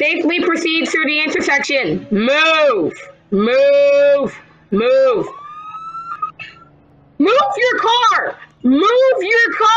Safely proceed through the intersection. Move! Move! Move! Move your car! Move your car!